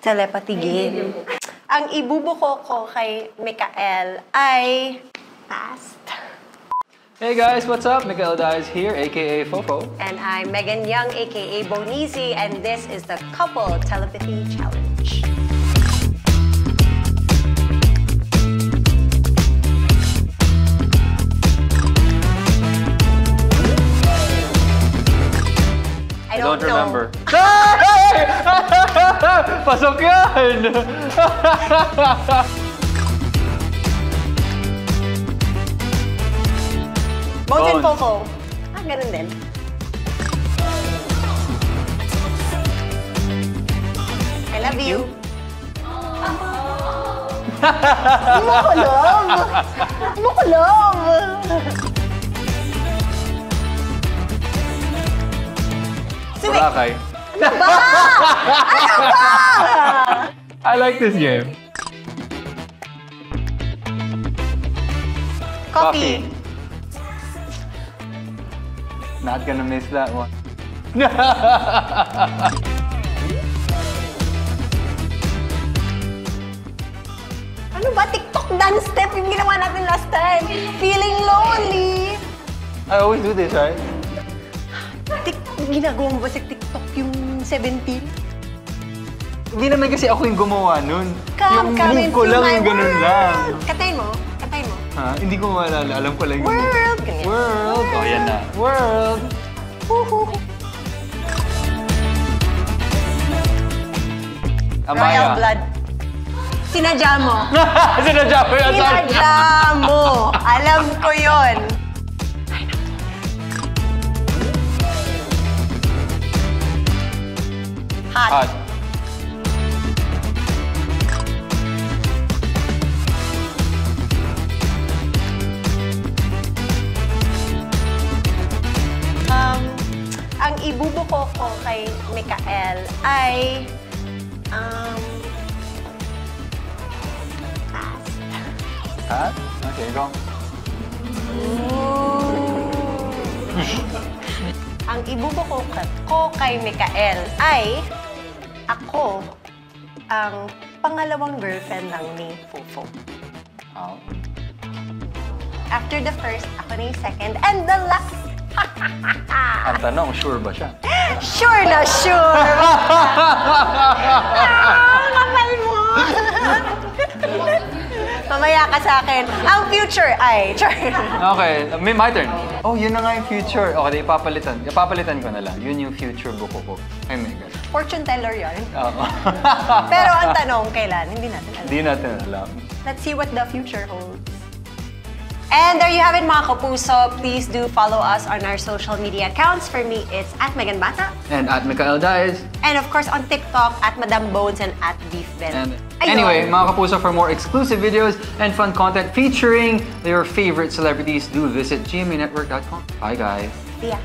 Telepathy game. Ang ibubuko ko kay Mikael ay past. Hey guys, what's up? Mikael Dies here, aka Fofo. And I'm Megan Young, aka Bonizi, and this is the Couple Telepathy Challenge. I I don't, don't know. remember. Pasok yan! And Bones. Fofo. Ah, ganun din. I love you. Mukulog! Mukulog! Suwi! Boracay. I like this game. Coffee. Not gonna miss that one. Ano ba? TikTok dance step yung ginawa natin last time. Feeling lonely. I always do this, right? Tik ginagawa mo ba sa TikTok 17? Hindi naman kasi ako yung gumawa nun. Come, yung come move ko lang, my ganun world. lang. Katayin mo. Katayin mo. Ha? Hindi ko maalala. Alam ko lang yung... World! Ganyan. World! Oh, yan na. World! Woohoo. Royal Amaya. blood. Sinadya mo. Sinadya yan. sorry. Sinadya mo. Alam ko yon. Hot. Hot. Um, ang ibubuko ko kay Mikael ay um, pass. Hot? Okay, go. Ang ibubuko ko kay Mikael ay ako ang pangalawang girlfriend lang ni Fofo. Oh. After the first, ako na yung second. And the last, Ang tanong, sure ba siya? sure na sure! Mamaya ka sa akin. Ang future ay... Char. Okay, may my turn. Oh, yun na nga yung future. Okay, ipapalitan. Ipapalitan ko na lang. Yun yung future buko ko. Ay, my God. Fortune teller yarn. Oo. Pero ang tanong, kailan? Hindi natin alam. Hindi natin alam. Let's see what the future holds. And there you have it, mga kapuso. Please do follow us on our social media accounts. For me, it's at Megan Bata. And at Mikael Dies. And of course, on TikTok, at Madam Bones and at Beef Ben. Anyway, mga kapuso, for more exclusive videos and fun content featuring your favorite celebrities, do visit gmanetwork.com. Bye, guys. See ya.